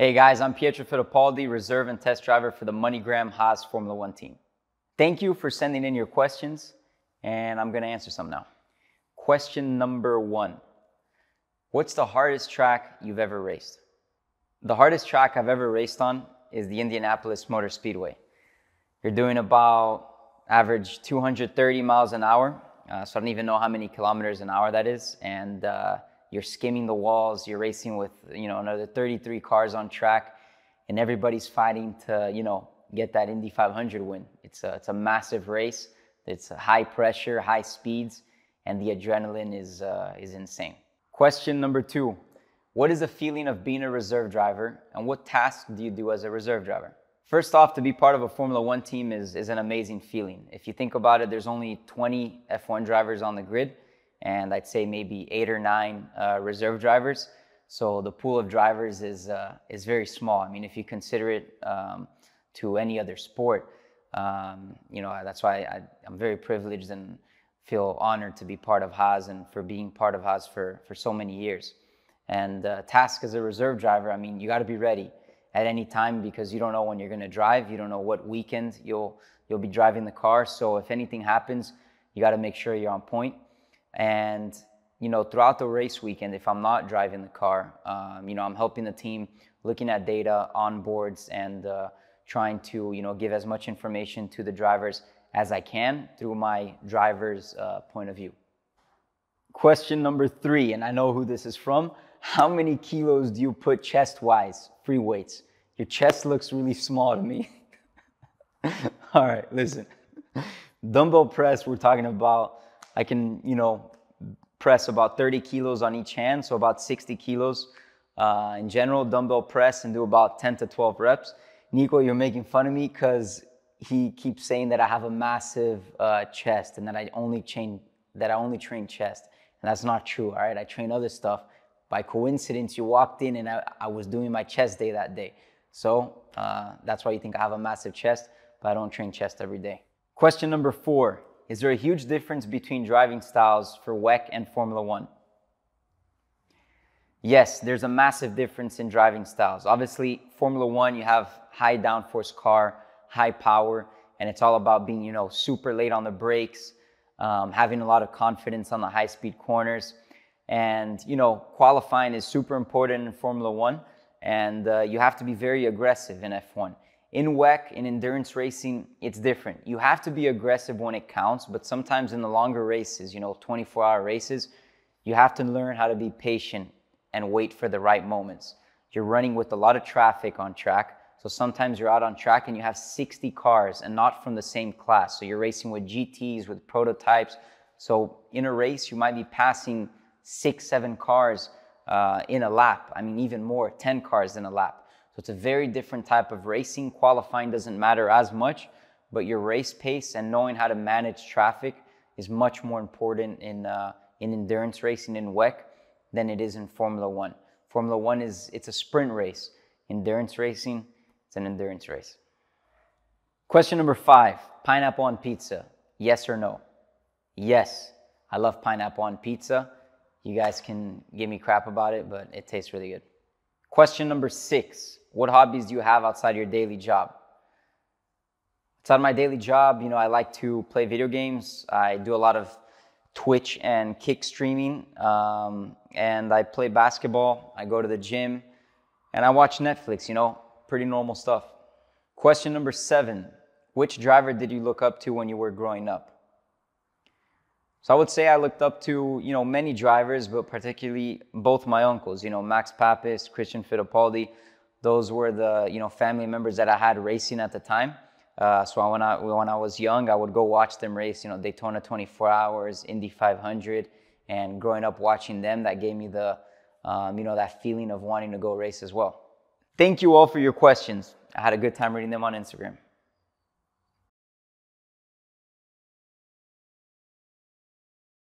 Hey guys, I'm Pietro Fittipaldi, reserve and test driver for the MoneyGram Haas Formula One team. Thank you for sending in your questions, and I'm to answer some now. Question number one What's the hardest track you've ever raced? The hardest track I've ever raced on is the Indianapolis Motor Speedway. You're doing about average 230 miles an hour, uh, so I don't even know how many kilometers an hour that is, and uh, you're skimming the walls, you're racing with, you know, another 33 cars on track, and everybody's fighting to, you know, get that Indy 500 win. It's a, it's a massive race. It's high pressure, high speeds, and the adrenaline is, uh, is insane. Question number two. What is the feeling of being a reserve driver, and what tasks do you do as a reserve driver? First off, to be part of a Formula One team is, is an amazing feeling. If you think about it, there's only 20 F1 drivers on the grid and I'd say maybe eight or nine uh, reserve drivers. So the pool of drivers is uh, is very small. I mean, if you consider it um, to any other sport, um, you know that's why I, am very privileged and feel honored to be part of Haas and for being part of Haas for for so many years. And uh, task as a reserve driver, I mean, you got to be ready at any time because you don't know when you're going to drive. You don't know what weekend you'll you'll be driving the car. So if anything happens, you got to make sure you're on point. And you know, throughout the race weekend, if I'm not driving the car, um, you know, I'm helping the team, looking at data on boards, and uh, trying to you know give as much information to the drivers as I can through my driver's uh, point of view. Question number three, and I know who this is from. How many kilos do you put chest wise, free weights? Your chest looks really small to me. All right, listen. Dumbbell press, we're talking about I can, you know, press about 30 kilos on each hand, so about 60 kilos uh, in general, dumbbell press and do about 10 to 12 reps. Nico, you're making fun of me because he keeps saying that I have a massive uh, chest and that I only train that I only train chest, and that's not true. All right, I train other stuff. By coincidence, you walked in and I, I was doing my chest day that day, so uh, that's why you think I have a massive chest, but I don't train chest every day. Question number four is there a huge difference between driving styles for WEC and Formula One? Yes, there's a massive difference in driving styles. Obviously, Formula One, you have high downforce car, high power, and it's all about being, you know, super late on the brakes, um, having a lot of confidence on the high speed corners. And, you know, qualifying is super important in Formula One, and uh, you have to be very aggressive in F1. In WEC, in endurance racing, it's different. You have to be aggressive when it counts, but sometimes in the longer races, you know, 24 hour races, you have to learn how to be patient and wait for the right moments. You're running with a lot of traffic on track. So sometimes you're out on track and you have 60 cars and not from the same class. So you're racing with GTs, with prototypes. So in a race, you might be passing six, seven cars uh, in a lap. I mean, even more, 10 cars in a lap. It's a very different type of racing. Qualifying doesn't matter as much, but your race pace and knowing how to manage traffic is much more important in, uh, in endurance racing in WEC than it is in Formula One. Formula One is it's a sprint race. Endurance racing, it's an endurance race. Question number five: pineapple on pizza? Yes or no? Yes, I love pineapple on pizza. You guys can give me crap about it, but it tastes really good. Question number six what hobbies do you have outside your daily job? Outside my daily job, you know, I like to play video games. I do a lot of Twitch and kick streaming, um, and I play basketball. I go to the gym, and I watch Netflix. You know, pretty normal stuff. Question number seven: Which driver did you look up to when you were growing up? So I would say I looked up to you know many drivers, but particularly both my uncles. You know, Max Papis, Christian Fittipaldi those were the you know family members that I had racing at the time. Uh, so when I when I was young, I would go watch them race. You know, Daytona 24 Hours, Indy 500, and growing up watching them, that gave me the um, you know that feeling of wanting to go race as well. Thank you all for your questions. I had a good time reading them on Instagram.